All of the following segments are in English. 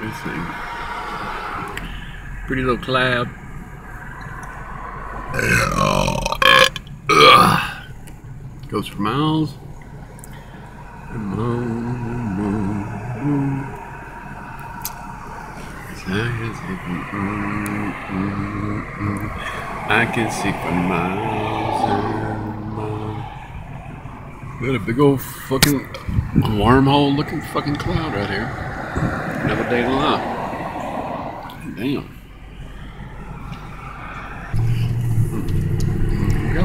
Let's see. Pretty little cloud. Goes for miles. I can see for miles miles. Got a big old fucking wormhole looking fucking cloud right here. Another day to lie. Damn. Here we go.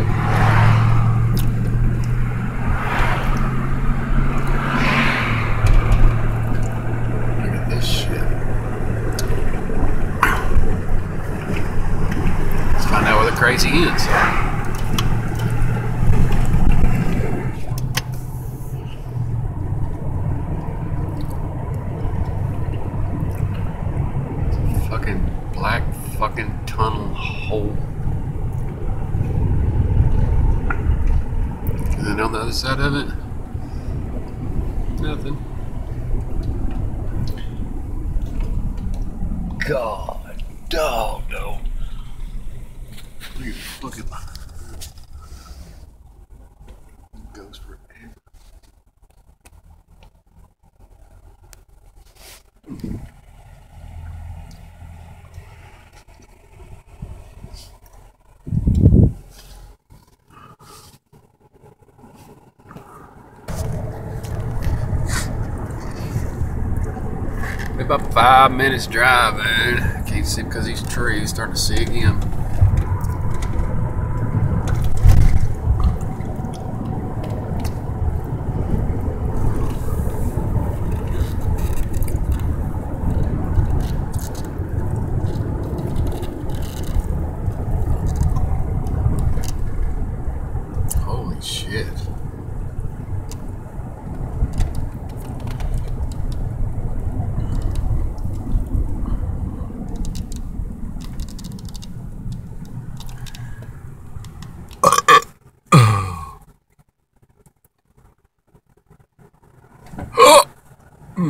Look at this shit. Let's find out where the crazy ends. Fucking black fucking tunnel hole. And on the other side of it, nothing. God, dog, no. Look at fucking goes forever. About five minutes driving. man. Can't see because these trees. Starting to see again. Holy shit. Keep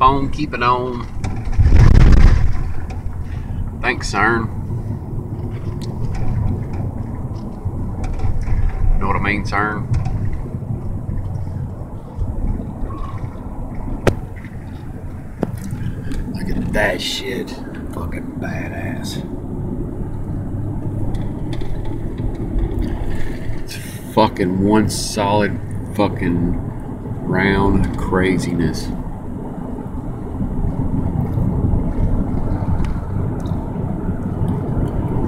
on keeping on. Thanks, CERN. Know what I mean, CERN? Look at that shit. Fucking badass. It's fucking one solid fucking round craziness.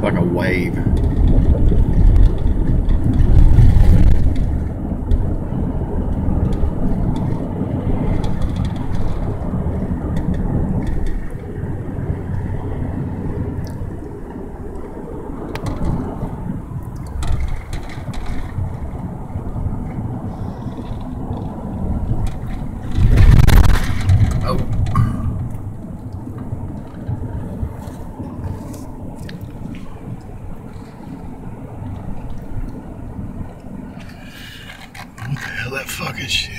Like a wave. That fucking shit?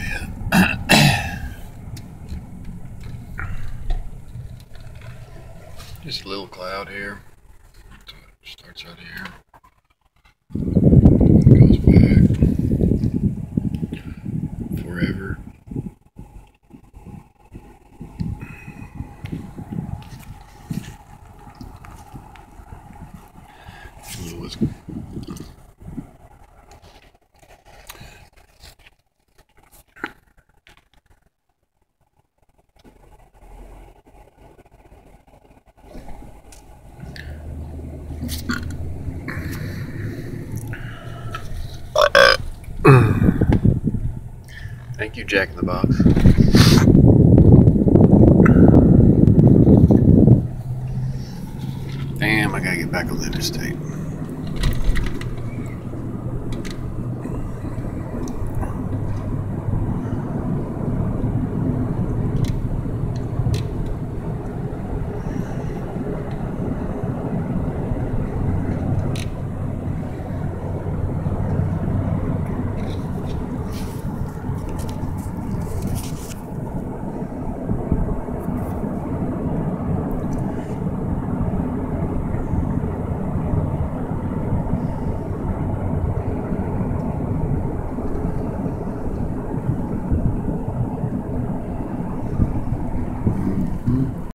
Just a little cloud here. Starts right here. Goes back. Forever. It Thank you, Jack in the Box. Damn, I gotta get back on the interstate.